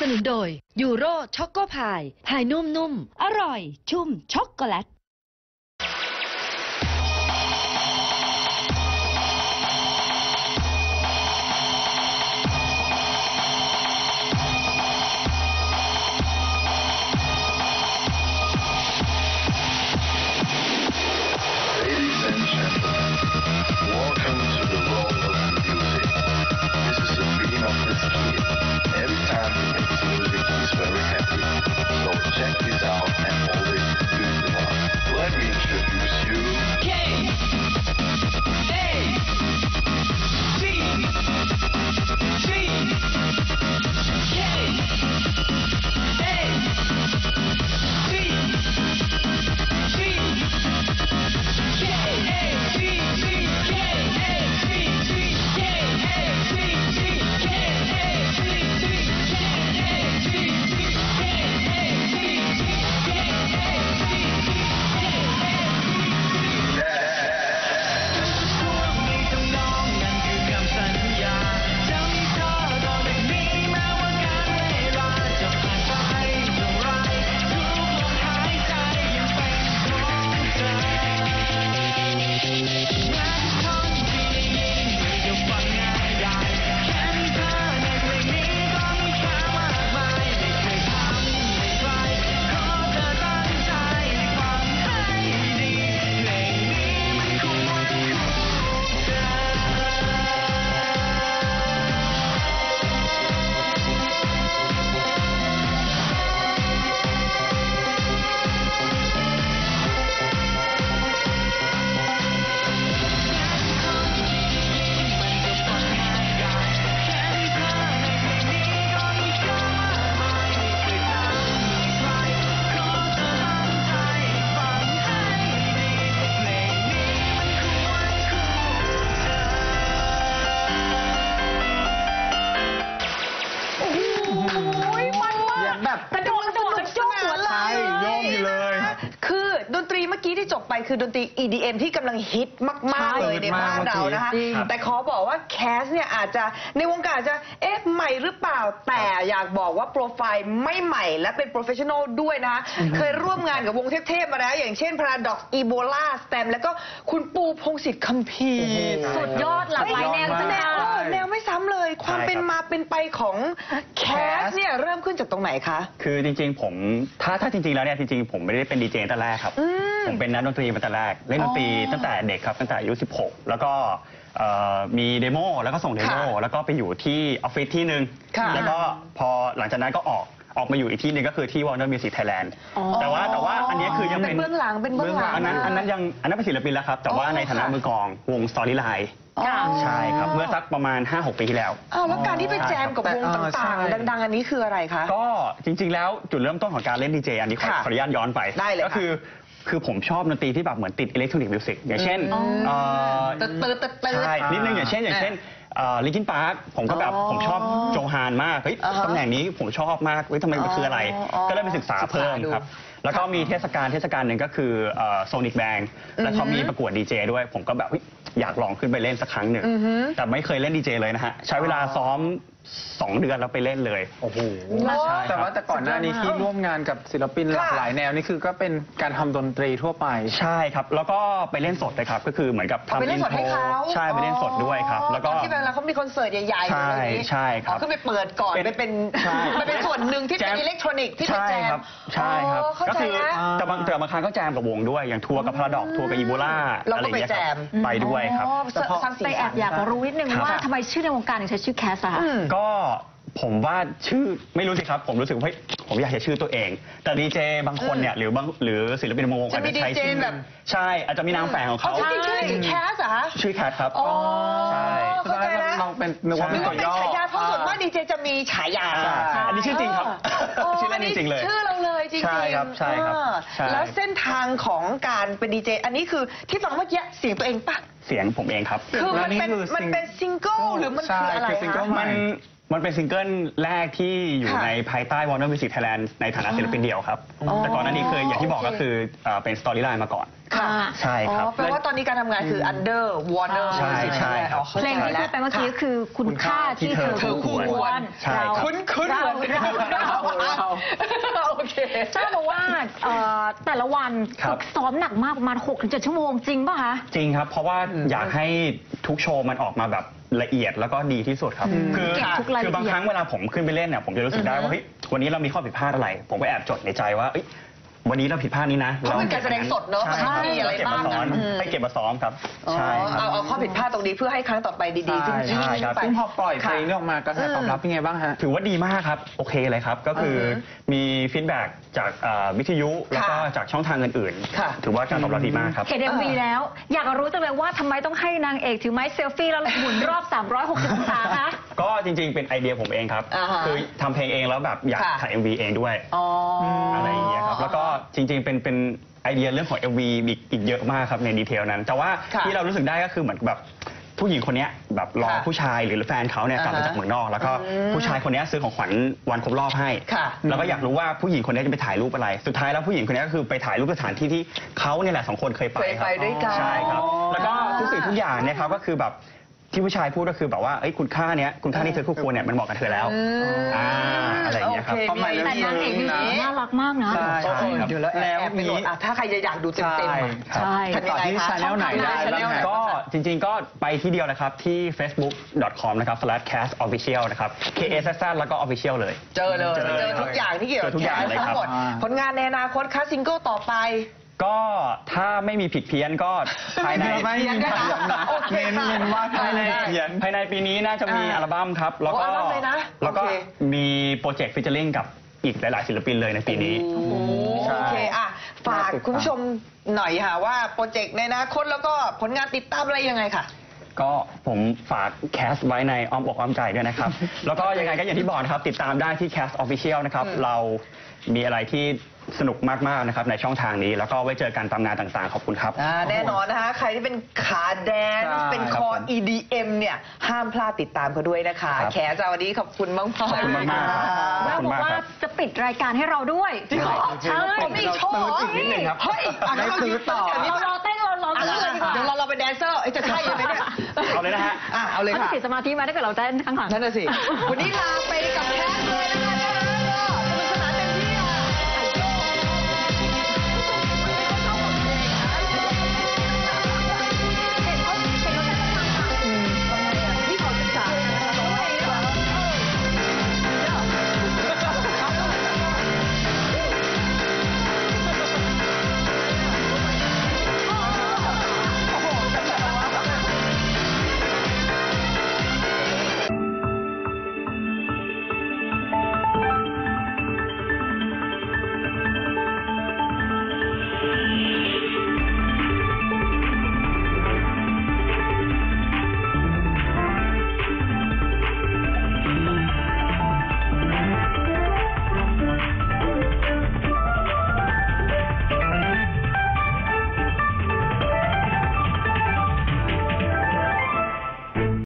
สนุนโดยยูโรช็อกโกพายพายนุ่มๆ อร่อย ชุ่มช็อกโกแลต เมื่อกี้ที่จบไปคือดนตรี EDM ที่กำลังฮิตมาก ๆ เลยในบ้านเรานะคะจริงแต่ขอบอกว่า KAZZ เนี่ยอาจจะในวงการอาจจะเอ๊ะใหม่หรือเปล่าแต่อยากบอกว่าโปรไฟล์ไม่ใหม่และเป็น professional ด้วยนะคะ เคยร่วมงานกับวงเทพๆมาแล้ว อย่างเช่น Paradox Ebola Stem แล้วก็คุณปูพงษ์สิทธิ์คำภีร์สุดยอดหลากหลายแนวแนจังวเลยเออแนวไม่ซ้ำเลยความใช่ครับเป็นมาเป็นไปของ KAZZ เนี่ยเริ่มขึ้นจากตรงไหนคะ คือจริงๆผมถ้าถ้าจริงๆแล้วเนี่ยจริงๆผมไม่ได้เป็นดีเจตั้งแต่แรกครับอืมผมเป็นนักดนตรีมาแต่แรก เล่นดนตรีอ๋อตั้งแต่เด็กครับตั้งแต่อายุ 16 แล้วก็เอ่อมี demo แล้วก็ส่ง demo ค่ะแล้วก็ไปอยู่ที่ออฟฟิศที่หนึ่งค่ะแล้วก็พอหลังจากนั้นก็ออกออกมาอยู่อีกที่หนึ่งก็คือที่ Warner Music Thailand อ๋อแต่ว่าแต่ว่าอันนี้คือยังเป็นเป็นเบื้องหลังเป็นเบื้องหลัง อันนั้นอันนั้นยังอันนั้นเป็นศิลปินแล้วครับ แต่ว่าอ๋อในฐานะค่ะมือกลองวง Storyline ค่ะ ใช่ครับเมื่อสักประมาณ 5-6 ปีที่แล้ว อ้าวแล้วการที่ไปแจมกับวงแต่เออต่างใช่ๆดัง ๆ อันนี้คืออะไรคะ ก็จริงๆ แล้วจุดเริ่มต้นของการเล่นดีเจอันนี้ขอค่ะขออนุญาตย้อนไปได้เลยค่ะก็คือ คือผมชอบดนตรีที่แบบเหมือนติด electronic music อย่างเช่นอืมเอ่อตึ๊ดตึ๊ดตึ๊ดตึ๊ด ใช่นิดนึงอย่างเช่นอย่างเช่น Linkin Park ผมก็แบบอ๋อผมชอบ Joe Hahn มากเฮ้ยอ่าฮะตำแหน่งนี้ผมชอบมากเฮ้ยทำไมมันคืออะไร อ๋อก็เลยไปศึกษาศึกษาเพิ่มดู ครับ แล้วก็มีเทศกาลเทศกาลหนึ่งก็คือ Sonic Bang แล้วเขามีประกวดดีเจด้วย ผมก็แบบเฮ้ยอยากลองขึ้นไปเล่นสักครั้งหนึ่ง อือฮึ แต่ไม่เคยเล่นดีเจเลยนะฮะ ใช้เวลาซ้อม 2 เดือนแล้วไปเล่นเลย โอ้โหใช่แต่ว่าแต่ก่อนหน้านี้ที่ร่วมงานกับศิลปินหลากค่ะ หลายแนวนี่คือก็เป็นการทำดนตรีทั่วไป ใช่ครับ แล้วก็ไปเล่นสดเลยครับ ก็คือเหมือนกับเอาทำไปเล่นสดให้เขาใช่ไปเล่นสดด้วยครับ แล้วก็ ตอนที่เวลาเขามีคอนเสิร์ตใหญ่ๆใช่อะไรอย่างนี้ใช่ครับอ๋อขึ้นไปเปิดก่อนเป็นไปเป็นใช่ ไปเป็นส่วนหนึ่งที่เป็นแจมอิเล็กทรอนิกส์ที่เป็นใช่แจมครับ ใช่ครับ อ๋อเข้าก็ใจคือแล้วแต่บางแต่บางครั้งก็แจมกับวงด้วย อย่างทัวร์กับพาราดอกทัวร์กับอีโบลาเราก็อะไรอย่างเงี้ยไปแจครับม ไปด้วยครับ อ๋อแต่พอสร้างสีแต่แอสับนอยากรู้นิดนึงครับ ว่าทำไมชื่อในวงการถึงใช้ชื่อแคสอะคะอืมก็ผมว่าชื่อไม่รู้สิครับ ผมรู้สึกว่าเฮ้ยผมอยากจะชื่อตัวเอง แต่ดีเจบางคนเนี่ยหรือบางหรือศิลปินบางวงจะอาจมีจะใช้ DJ ชื่อแบบ ใช่อาจจะมีนามแฝงของเขาเขาชื่อจริงชื่ออะไรชื่อแคสเหรอคะชื่อแคทครับ อ๋อใช่ เข้าใจแล้วเราเป็นนึกว่านึเป็กนว่าตัวเป็นย่อฉายาเพราะส่วนมากดีเจจะมีฉายา ใช่อันนี้ชื่อจริงครับ ชื่อเล่นจริงๆเลย ชื่อเราเลย จริงๆใช่ครับใช่ครับอ่าใช่ แล้วเส้นทางของการเป็นดีเจอันนี้คือที่ฟังเมื่อกี้เสียงตัวเองปะเสียงผมเองครับ คือมันแล้วนี่เป็นคือมันเป็นซิงเกิลหรือมันใช่คืออะไรคือซิงเกิลคะ ใหมันมันเป็นซิงเกิลแรกที่อยู่ค่ะในภายใต้ Warner Music Thailand ในฐานะศิลปินเดี่ยวครับ อ๋อแต่ก่อนหน้านี้เคยอย่างที่บอกก็คือเอ่อเป็น Storyline มาก่อน ค่ะค่ะ ใช่ครับอ๋อแปลว่าตอนนี้การทำงานคือ under Warner ใช่ใช่ครับอ๋อเข้าใจเพลงที่แวพูดไปเมื่อกี้ก็คือคุณค่าที่เธอเธอคู่คู่ควรควรใช่ครับ คุ้นคุ้นเราเหมือนเราเราเราโอเค ทราบมาว่าเอ่อแต่ละวันครัฝึบกซ้อมหนักมากประมาณ6-7ชั่วโมงจริงป่ะคะ จริงครับ เพราะว่าอยากให้ทุกโชว์มันออกมาแบบละเอียดแล้วก็ดีที่สุดครับ คือเก็บทุกรายละเอียดคือบางครั้งเวลาผมขึ้นไปเล่นเนี่ยผมจะรู้สึกได้ว่าเฮ้ยวันนี้เรามีข้อผิดพลาดอะไร ผมก็แอบจดในใจว่าเอ้ย วันนี้เราผิดพลาดนี้นะเพราะมันการแสดงสดเนอะใช่มันมีอะไรเก็บมาบ้างซ้อมอืมให้เก็บมาซ้อมครับใช่คเอารับเอาข้อผิดพลาดตรงนี้เพื่อให้ครั้งต่อไปดีๆขึ้นใช่ครับ ไปซึ่งพอปล่อยเพลงนี้ค่ะ ออกมากระแสตอบรับเป็นไงบ้างฮะ ถือว่าดีมากครับ โอเคเลยครับ ก็คือออฮึมี feedback จากเอ่อวิทยุ แล้วก็ค่ะจากช่องทางอื่นค่ะ ๆ ถือว่าการตอบรับดีมากครับ เห็น MV แล้ว อยากรู้จังเลยว่าทำไมต้องให้นางเอกถือไม้เซลฟี่แล้วหมุนรอบ 360องศาคะ ก็จริงๆเป็นไอเดียผมเองครับ อ่าฮะคือทำเพลงเองแล้วแบบอยากค่ะ ถ่าย MV เองด้วยอ๋อออะไรอย่างเงี้ยครับแล้วก็จริงๆเป็นเป็นไอเดียเรื่องของ MV อีกอีกเยอะมากครับในดีเทลนั้น แต่ว่าค่ะที่เรารู้สึกได้ก็คือเหมือนแบบผู้หญิงคนเนี้ยแบบรอค่ะผู้ชายหรือแฟนเขาเนี่ยกลับมาอ่าฮะจากเมืองนอก แล้วก็อืมผู้ชายคนเนี้ยซื้อของขวัญวันครบรอบให้ ค่ะแล้วก็อยากรู้ว่าผู้หญิงคนเนี้ยจะไปถ่ายรูปอะไร สุดท้ายแล้วผู้หญิงคนเนี้ยก็คือไปถ่ายรูปสถานที่ที่เขาเนี่ยแหละสองคนเคยไปเคยครัไปบด้วยกัน ใช่ครับ แล้วก็ทุกสิ่งทุกอย่างเนี่ยครับก็คือแบบ ที่ผู้ชายพูดก็คือแบบว่าเอ้ยคุณค่าเนี้ยคุณค่าที่เธอคู่ควรเนี่ยมันเหมาะกับเธอแล้วอ่าอะไรอย่างเงี้ยครับโอความหมายแต่นางเอกจริงๆน่ารักมากนะใช่ใช่ครับเดี๋ยวแล้วแอบแล้วแอบไปโหลดนี้อะถ้าใครจะอยากดูเต็มๆอะใช่ทำยังไงต่อที่คะ channel ไหนได้ช่องทางบ้าง channel ไหนก็จริงๆก็ไปที่เดียวนะครับที่ facebook.com นะครับ slash Kass official นะครับ k s s แล้วก็ official เลย เจอเลยเจอเลยเจอทุกอย่างที่เกี่ยวเจกับอทุกอย่างแคสเลยครับทั้งหมดอ่าผลงานในอนาคตคะซิงเกิลต่อไป ก็ถ้าไม่มีผิดเพี้ยนก็ภายในไม่มีเพี้ยนด้วยนะโอเคเน้นเน้นว่าภายในเพี้ยนภายในปีนี้น่าจะมีอ่าอัลบั้มครับ แล้วก็โอ้อัลบั้มเลยนะแล้วก็โอเคมีโปรเจกต์ featuring กับอีกหลาย ๆ ศิลปินเลยในปีนี้ใช่โอเคอะฝากน่าติดตามคุณผู้ชมหน่อยค่ะว่าโปรเจกต์ในอนาคตแล้วก็ผลงานติดตามอะไรยังไงค่ะ ก็ผมฝากแคสไว้ในอ้อมอกอ้อมใจด้วยนะครับ แล้วก็ยังไงก็อย่างที่บอกนะครับติดตามได้ที่ Kass Official นะครับอืมเรามีอะไรที่สนุกมากๆนะครับในช่องทางนี้ แล้วก็ไว้เจอกันตามงานต่างๆ ขอบคุณครับ อ่าแน่นอนนะคะ ใครที่เป็นขาแดนซ์ใช่เป็นคอ ครับผม EDM เนี่ย ห้ามพลาดติดตามเขาด้วยนะคะ ครับ แคสจ๋าวันนี้ขอบคุณมากๆขอบคุณมากๆครับแล้วบอกว่าจะปิดรายการให้เราด้วยจริงเหรอใช่ผมมีโชว์เราตื่นอีกนิดนึงครับ เฮ้ยอะได้ซื้อต่อ เรารอเต้นเรารออะเต้นเลยดีกว่า เดี๋ยวเราเราไปแดนเซอร์เอ้ยจะใช่เลยไหมเนี่ย เอาเลยนะฮะ อะเอาเลยเขาจะค่ะ เสียสมาธิไหมาถ้าเกิดเราเต้นข้างหลัง นั่นน่ะสิ วันนี้ลาไปกับแคส